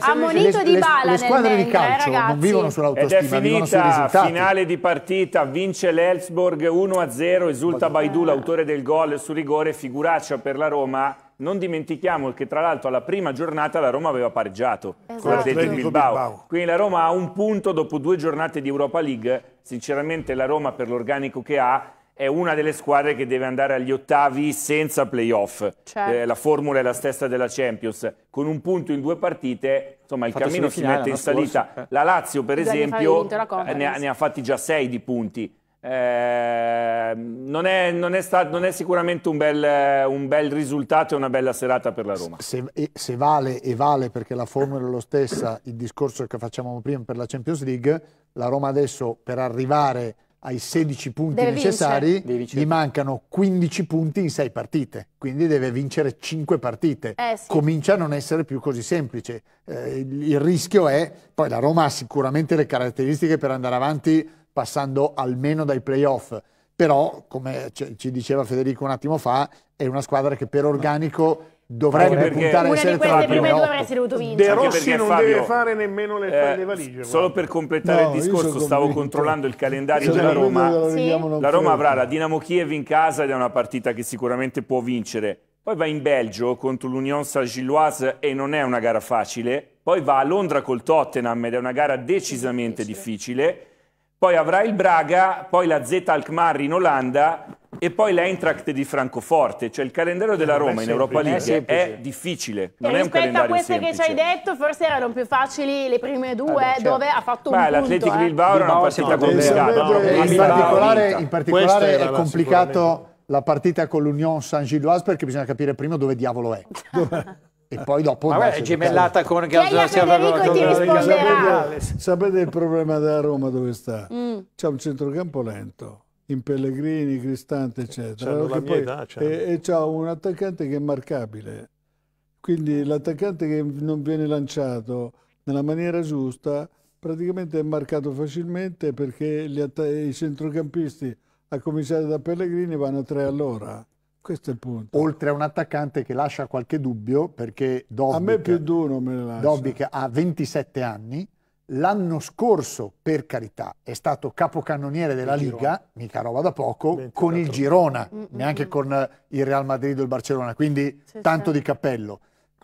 ammonito di bala le squadre di calcio non vivono sull'autostima vivono sui risultati. finale di partita vince l'Elsborg 1-0 esulta Baidu l'autore del gol su rigore figura figuraccia per la Roma, non dimentichiamo che tra l'altro alla prima giornata la Roma aveva pareggiato esatto. con l'Atletico Bilbao. Bilbao. Quindi la Roma ha un punto dopo due giornate di Europa League. Sinceramente la Roma per l'organico che ha è una delle squadre che deve andare agli ottavi senza playoff. Certo. Eh, la formula è la stessa della Champions. Con un punto in due partite, insomma, il Fatto cammino si mette in salita. Eh. La Lazio, per esempio, ne ha, ne ha fatti già sei di punti. Eh, non, è, non, è stato, non, è, sicuramente un bel, un bel, risultato e una bella serata per la Roma. Se, se, vale e vale perché la formula è lo stessa, il discorso che facciamo prima per la Champions League, la Roma adesso per arrivare ai 16 punti deve necessari gli mancano 15 punti in 6 partite, quindi deve vincere 5 partite. Eh, sì. Comincia a non essere più così semplice. Eh, il, il rischio è, poi la Roma ha sicuramente le caratteristiche per andare avanti passando almeno dai playoff. Però, come ci diceva Federico un attimo fa, è una squadra che per organico dovrebbe puntare a essere tra le prime due avresti dovuto vincere. De Rossi non Fabio, deve fare nemmeno le, eh, le valigie. Solo guarda. per completare no, il discorso, stavo controllando il calendario della Roma. Sì. La Roma avrà la Dinamo Kiev in casa ed è una partita che sicuramente può vincere. Poi va in Belgio contro l'Union Saint-Gilloise e non è una gara facile. Poi va a Londra col Tottenham ed è una gara decisamente difficile. difficile poi avrà il Braga, poi la Z Alkmaar in Olanda e poi l'Eintracht di Francoforte, cioè il calendario della Roma in Europa League è, è difficile, non e è un calendario a queste semplice. che ci hai detto, forse erano più facili le prime due, eh, certo. dove ha fatto un Beh, punto. L'Atletico eh. Bilbao era una partita complicata. In particolare, in particolare è complicato la partita con l'Union Saint-Gilloise perché bisogna capire prima dove diavolo è. e poi dopo Vabbè, è gemellata con risponderà. Sapete, sapete, il problema della Roma dove sta? Mm. c'è un centrocampo lento in Pellegrini, Cristante eccetera. Poi, età, e, e c'ha un attaccante che è marcabile quindi l'attaccante che non viene lanciato nella maniera giusta praticamente è marcato facilmente perché i centrocampisti a cominciare da Pellegrini vanno tre all'ora questo è il punto. Oltre a un attaccante che lascia qualche dubbio, perché Dobbik, a me più di uno me lascia. Dobbik ha 27 anni, L'anno scorso, per carità, è stato capocannoniere della il Liga, Girona. mica roba da poco, con il Girona, mm, mm neanche mm. con il Real Madrid o il Barcellona, quindi tanto di cappello.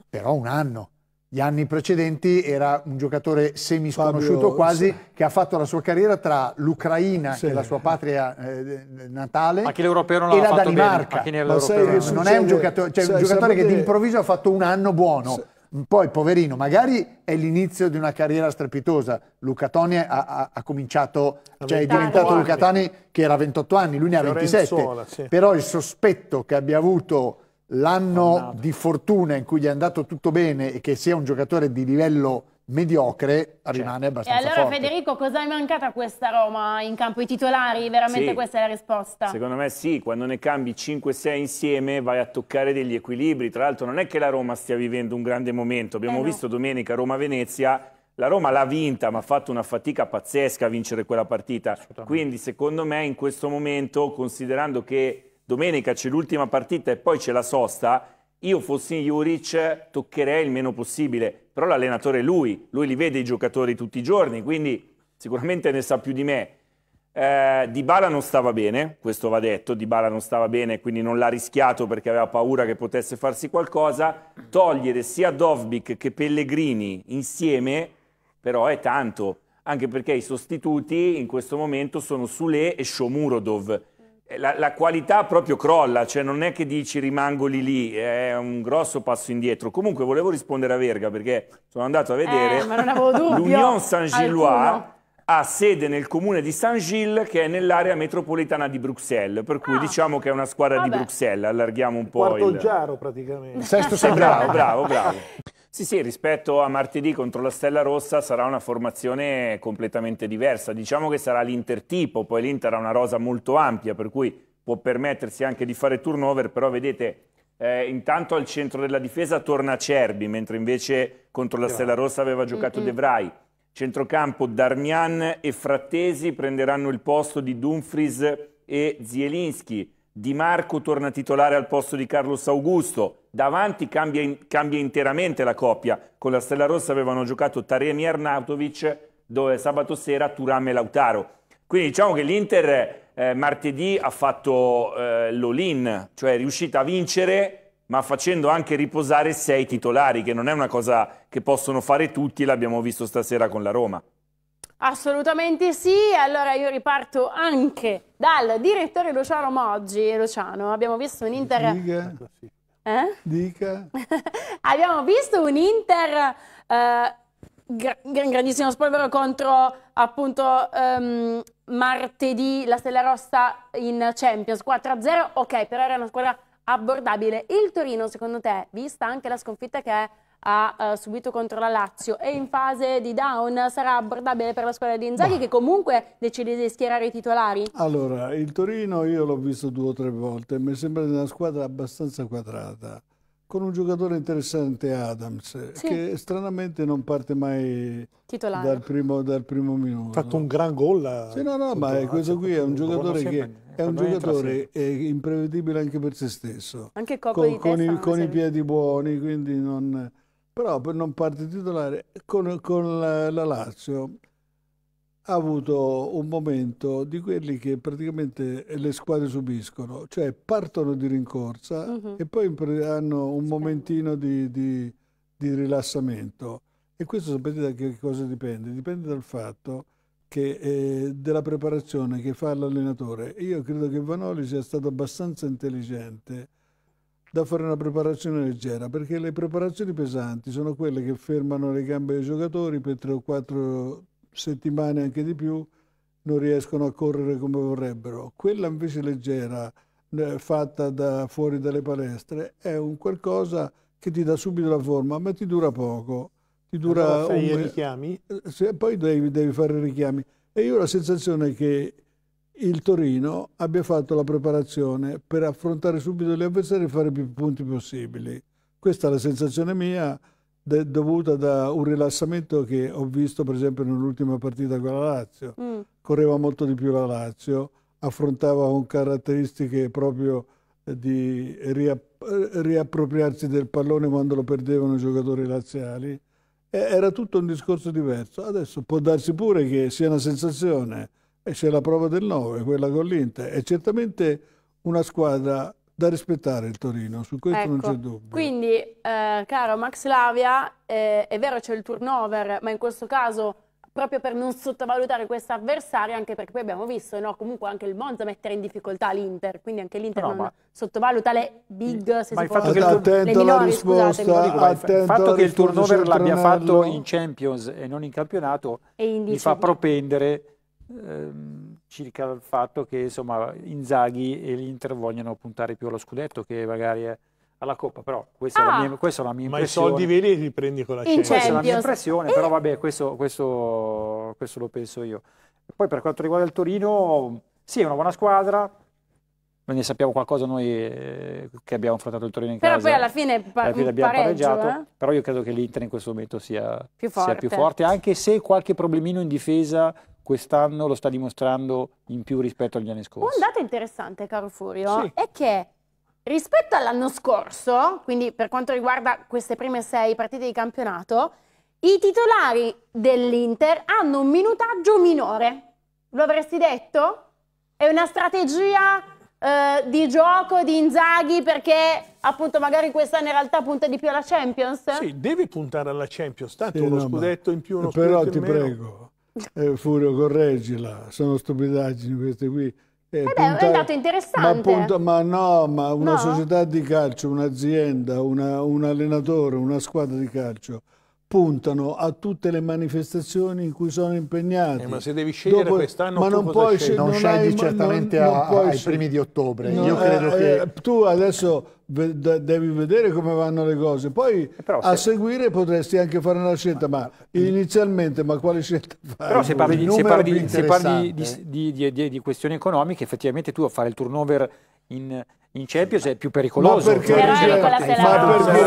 Però un anno. Gli anni precedenti era un giocatore semi sconosciuto quasi, sì. che ha fatto la sua carriera tra l'Ucraina, che è la sua patria eh, natale, e la Danimarca. Non è un giocatore, cioè un giocatore che d'improvviso ha fatto un anno buono poi, poverino, magari è l'inizio di una carriera strepitosa. Luca Toni ha, ha, ha cominciato, cioè è diventato Luca Toni che era 28 anni, lui ne ha 27. Sì. Però il sospetto che abbia avuto l'anno di fortuna in cui gli è andato tutto bene e che sia un giocatore di livello mediocre rimane certo. abbastanza E allora forte. Federico, cosa è mancato a questa Roma in campo? I titolari? Veramente sì. questa è la risposta? Secondo me sì, quando ne cambi 5-6 insieme vai a toccare degli equilibri. Tra l'altro non è che la Roma stia vivendo un grande momento. Abbiamo eh no. visto domenica Roma-Venezia, la Roma l'ha vinta ma ha fatto una fatica pazzesca a vincere quella partita. Quindi secondo me in questo momento, considerando che domenica c'è l'ultima partita e poi c'è la sosta, io fossi in Juric toccherei il meno possibile, però l'allenatore è lui, lui li vede i giocatori tutti i giorni, quindi sicuramente ne sa più di me. Eh, Dybala non stava bene, questo va detto, Dybala non stava bene, quindi non l'ha rischiato perché aveva paura che potesse farsi qualcosa. Togliere sia Dovbik che Pellegrini insieme, però è tanto, anche perché i sostituti in questo momento sono Sule e Shomurodov la, la, qualità proprio crolla, cioè non è che dici rimango lì lì, è un grosso passo indietro. Comunque volevo rispondere a Verga perché sono andato a vedere eh, l'Union Saint-Gillois ha sede nel comune di Saint-Gilles che è nell'area metropolitana di Bruxelles, per cui ah. diciamo che è una squadra Vabbè. di Bruxelles, allarghiamo un po' Quarto il... Giaro praticamente. Sesto San Bravo, bravo, bravo. Sì, sì, rispetto a martedì contro la Stella Rossa sarà una formazione completamente diversa. Diciamo che sarà l'Inter-tipo, poi l'Inter ha una rosa molto ampia, per cui può permettersi anche di fare turnover, però vedete, eh, intanto al centro della difesa torna Cerbi, mentre invece contro la Stella Rossa aveva giocato mm -hmm. De Vrij. Centrocampo Darmian e Frattesi prenderanno il posto di Dumfries e Zielinski. Di Marco torna titolare al posto di Carlos Augusto. Davanti cambia, in, cambia interamente la coppia. Con la Stella Rossa avevano giocato Taremi Arnautovic, dove sabato sera Turam e Lautaro. Quindi diciamo che l'Inter eh, martedì ha fatto eh, l'all-in, cioè è riuscita a vincere, ma facendo anche riposare sei titolari, che non è una cosa che possono fare tutti, l'abbiamo visto stasera con la Roma. Assolutamente sì, allora io riparto anche dal direttore Luciano Moggi. Luciano, abbiamo visto un Inter... Dica. Eh? Dica. abbiamo visto un Inter... Eh, grandissimo spolvero contro appunto um, martedì la Stella Rossa in Champions 4-0 ok però era una squadra abbordabile il Torino secondo te vista anche la sconfitta che è ha uh, subito contro la Lazio e in fase di down sarà abbordabile per la squadra di Inzaghi bah. che comunque decide di schierare i titolari? Allora, il Torino io l'ho visto due o tre volte, mi sembra una squadra abbastanza quadrata, con un giocatore interessante Adams, sì. che stranamente non parte mai dal primo, dal primo, minuto. Ha fatto un gran gol. Sì, no, no, ma questo qui è un giocatore che è un giocatore imprevedibile anche per se stesso. Anche con, con, i, con i piedi buoni, quindi non però per non parte titolare con, con la, la, Lazio ha avuto un momento di quelli che praticamente le squadre subiscono, cioè partono di rincorsa uh mhm. -huh. e poi hanno un momentino di, di, di, rilassamento. E questo sapete da che cosa dipende? Dipende dal fatto che, eh, della preparazione che fa l'allenatore. Io credo che Vanoli sia stato abbastanza intelligente da fare una preparazione leggera, perché le preparazioni pesanti sono quelle che fermano le gambe dei giocatori per tre o quattro settimane, anche di più, non riescono a correre come vorrebbero. Quella invece leggera, eh, fatta da fuori dalle palestre, è un qualcosa che ti dà subito la forma, ma ti dura poco. Ti dura allora fai un... i richiami? Eh, poi devi, devi fare i richiami. E io ho la sensazione che il Torino abbia fatto la preparazione per affrontare subito gli avversari e fare più punti possibili. Questa è la sensazione mia dovuta da un rilassamento che ho visto per esempio nell'ultima partita con la Lazio. Mm. Correva molto di più la Lazio, affrontava con caratteristiche proprio di riapp riappropriarsi del pallone quando lo perdevano i giocatori laziali era tutto un discorso diverso. Adesso può darsi pure che sia una sensazione, e c'è la prova del 9, quella con l'Inter, è certamente una squadra da rispettare il Torino, su questo ecco, non c'è dubbio. Quindi, eh, caro Max Lavia, eh, è vero c'è il turnover, ma in questo caso proprio per non sottovalutare questa avversaria, anche perché poi abbiamo visto no, comunque anche il Monza mettere in difficoltà l'Inter, quindi anche l'Inter no, non ma... sottovaluta le big, se ma si può dire, le minori, risposta, il fatto che il turnover l'abbia fatto in Champions e non in campionato mi fa propendere ehm, circa il fatto che insomma Inzaghi e l'Inter vogliono puntare più allo scudetto che magari è alla Coppa, però questa, ah. è, la mia, questa è la mia impressione. Ma i soldi veri li prendi con la Champions. Questa è la mia impressione, però vabbè, questo, questo, questo, lo penso io. Poi per quanto riguarda il Torino, sì, è una buona squadra, ne sappiamo qualcosa noi eh, che abbiamo affrontato il Torino in però casa. Però poi alla fine, pa- alla fine abbiamo pareggiato, eh? però io credo che l'Inter in questo momento sia più, sia più forte, anche se qualche problemino in difesa quest'anno lo sta dimostrando in più rispetto agli anni scorsi. Un dato interessante, caro Furio, sì. è che Rispetto all'anno scorso, quindi per quanto riguarda queste prime sei partite di campionato, i titolari dell'Inter hanno un minutaggio minore. Lo avresti detto? È una strategia eh, di gioco di Inzaghi perché appunto magari quest'anno in realtà punta di più alla Champions? Sì, devi puntare alla Champions, tanto sì, uno no, scudetto in più, uno però scudetto in meno. Però ti prego, eh, Furio, correggila, sono stupidaggini queste qui eh, eh beh, è un dato interessante. Ma, punta, ma no, ma una no? società di calcio, un'azienda, una, un allenatore, una squadra di calcio puntano a tutte le manifestazioni in cui sono impegnati. Eh, ma se devi scegliere Dopo, quest'anno ma non puoi scegli? Non, non scegli hai, certamente non, a, non ai primi di ottobre. No, Io credo eh, che... Eh, tu adesso devi vedere come vanno le cose, poi eh, Però a se... seguire potresti anche fare una scelta, ma inizialmente, ma quale scelta fai? Però se parli, di, se parli, se parli di, di, di, questioni economiche, effettivamente tu a fare il turnover in in Champions è più pericoloso. Ma perché però riviene, ma perché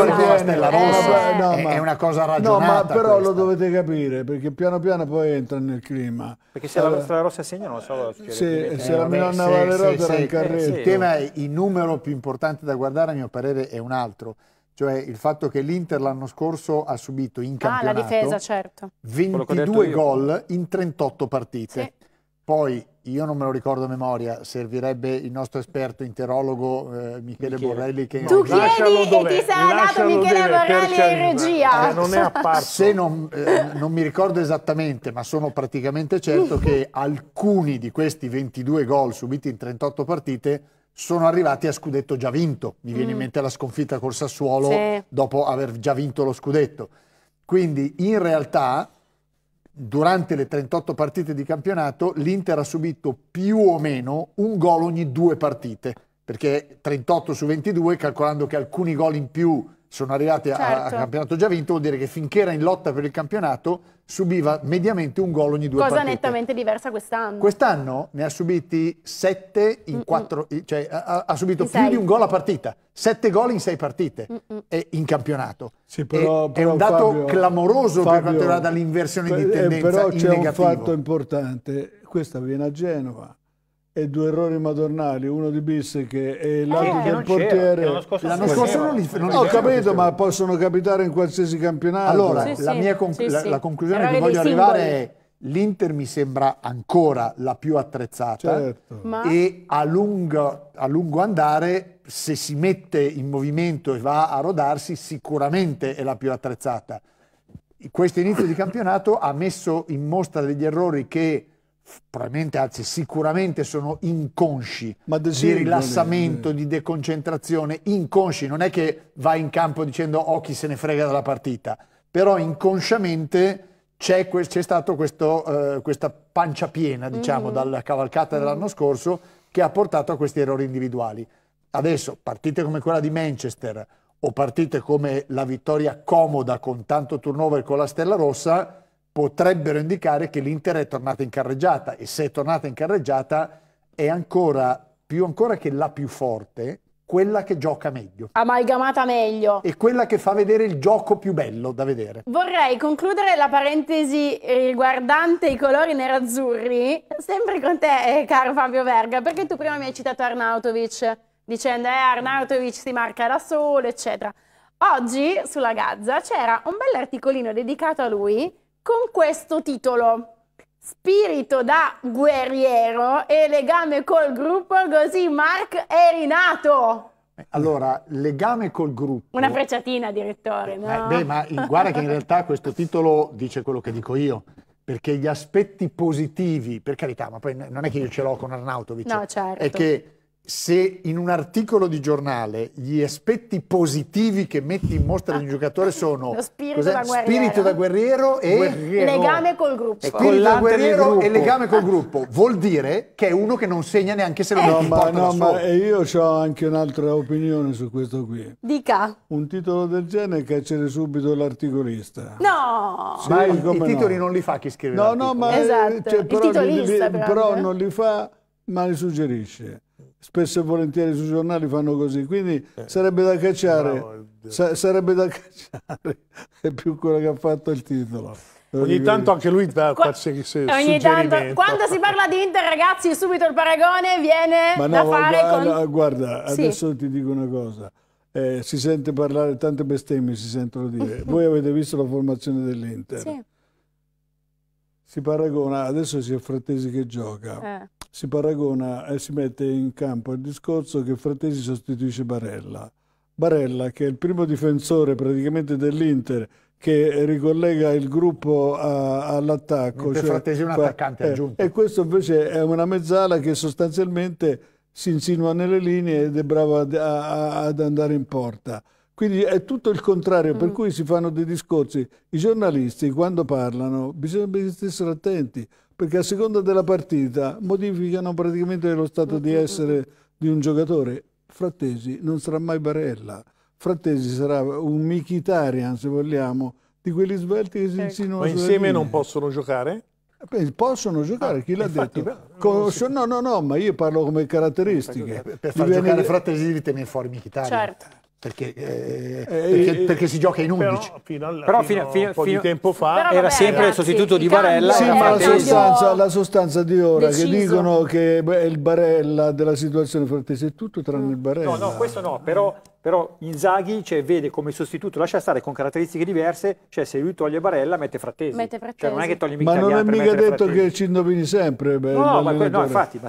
riviene, rossa, eh, no, ma, è una cosa ragionata. No, ma però questa. lo dovete capire, perché piano piano poi entra nel clima. Perché se allora, la Stella Rossa segna non so se, se la Milano Valerota era in carretta. Il tema è il numero più importante da guardare a mio parere è un altro cioè il fatto che l'Inter l'anno scorso ha subito in campionato ah, la difesa, certo. 22 gol in 38 partite. Sì. Poi io non me lo ricordo a memoria, servirebbe il nostro esperto interologo eh, Michele, Michele, Borrelli che tu chiedi e ti sei dato Michele Borrelli in regia. Eh, non è apparso. Se non, eh, non, mi ricordo esattamente, ma sono praticamente certo che alcuni di questi 22 gol subiti in 38 partite sono arrivati a scudetto già vinto. Mi viene mm. in mente la sconfitta col Sassuolo sì. dopo aver già vinto lo scudetto. Quindi in realtà durante le 38 partite di campionato l'Inter ha subito più o meno un gol ogni due partite, perché 38 su 22, calcolando che alcuni gol in più sono arrivati certo. a, a, campionato già vinto, vuol dire che finché era in lotta per il campionato subiva mediamente un gol ogni due Cosa partite. Cosa nettamente diversa quest'anno. Quest'anno ne ha subiti sette in mm -mm. quattro, cioè ha, ha subito in più sei. di un gol a partita, sette gol in sei partite mm e in campionato. Sì, però, però, è un dato Fabio, clamoroso Fabio, per quanto riguarda l'inversione di tendenza eh, Però c'è un fatto importante, questa viene a Genova e due errori madornali, uno di Bissek e l'altro eh, del portiere. L'anno scorso, l'anno scorso non li, non li Ho capito, ma possono capitare in qualsiasi campionato. Allora, sì, la, mia conc- sì, la, la conclusione che voglio arrivare è l'Inter mi sembra ancora la più attrezzata certo. ma... e a lungo, a lungo andare, se si mette in movimento e va a rodarsi, sicuramente è la più attrezzata. Questo inizio di campionato ha messo in mostra degli errori che probabilmente, anzi sicuramente sono inconsci di rilassamento, di deconcentrazione, inconsci, non è che vai in campo dicendo oh chi se ne frega della partita, però inconsciamente c'è, c'è stata uh, questa pancia piena, diciamo, mm-hmm. dalla cavalcata dell'anno scorso che ha portato a questi errori individuali. Adesso, partite come quella di Manchester o partite come la vittoria comoda con tanto turnover con la Stella Rossa, potrebbero indicare che l'Inter è tornata in carreggiata e se è tornata in carreggiata è ancora, più ancora che la più forte, quella che gioca meglio. Amalgamata meglio. E quella che fa vedere il gioco più bello da vedere. Vorrei concludere la parentesi riguardante i colori nerazzurri, sempre con te, eh, caro Fabio Verga, perché tu prima mi hai citato Arnautovic, dicendo eh, Arnautovic si marca da solo, eccetera. Oggi sulla Gazza c'era un bell'articolino dedicato a lui con questo titolo. Spirito da guerriero e legame col gruppo, così Mark è rinato. Allora, legame col gruppo. Una frecciatina, direttore, no? Eh, beh, ma guarda che in realtà questo titolo dice quello che dico io, perché gli aspetti positivi, per carità, ma poi non è che io ce l'ho con Arnautovic, no, certo. è che se in un articolo di giornale gli aspetti positivi che metti in mostra di un giocatore sono Lo spirito da guerriero. spirito da guerriero e Guerriero. legame col gruppo. Spirito da guerriero e legame col gruppo. Vuol dire che è uno che non segna neanche se lo No, metti in ma, porta no, ma io ho anche un'altra opinione su questo qui. Dica. Un titolo del genere cacciare subito l'articolista. No! Sì, Ma i titoli no. non li fa chi scrive No, l'articolo. no, ma Esatto. cioè, però, li- titolista, li- però, però eh. non li fa, ma li suggerisce. Spesso e volentieri sui giornali fanno così, quindi sarebbe da cacciare, bravo, il- sa- sarebbe da cacciare, è più quello che ha fatto il titolo. Ogni tanto anche lui dà Qua- qualche se- Ogni tanto, quando si parla di Inter, ragazzi, subito il paragone viene Ma da no, fare guarda, con... guarda, Sì. adesso ti dico una cosa. Eh, si sente parlare, tante bestemmie si sentono dire. Voi avete visto la formazione dell'Inter? Sì, Si paragona, adesso sia Frattesi che gioca. eh. Si paragona e si mette in campo il discorso che Frattesi sostituisce Barella. Barella, che è il primo difensore praticamente dell'Inter, che ricollega il gruppo a- all'attacco. Mentre Frattesi è un attaccante eh, aggiunto. E questo invece è una mezzala che sostanzialmente si insinua nelle linee ed è bravo ad, andare in porta. Quindi è tutto il contrario, per cui si fanno dei discorsi. I giornalisti quando parlano bisogna essere attenti, perché a seconda della partita modificano praticamente lo stato di essere di un giocatore. Frattesi non sarà mai Barella, Frattesi sarà un Mkhitaryan, se vogliamo, di quelli svelti che si insinuano Ma insieme non possono giocare? Beh, possono giocare, chi l'ha detto? beh, Con- no, no, no, ma io parlo come caratteristiche. Per, far viene- giocare Frattesi devi tenere fuori Mkhitaryan. Certo. Perché, eh, Eh, perché, eh, perché si gioca in 11. Però fino, alla- Però fino fino- un po' fino- di tempo fa Era vabbè, sempre il sostituto di Barella, Sì, ma la sostanza, la sostanza di ora che deciso. dicono che beh, il Barella della situazione frattesi è tutto tranne il Barella. No, no, questo no, però, però Inzaghi cioè, vede come sostituto, lascia stare con caratteristiche diverse, cioè se lui toglie Barella mette Frattesi. Mette Frattesi. Cioè non è che toglie Ma non è mica detto Frattesi. che ci indovini sempre. beh, No, ma no, infatti, ma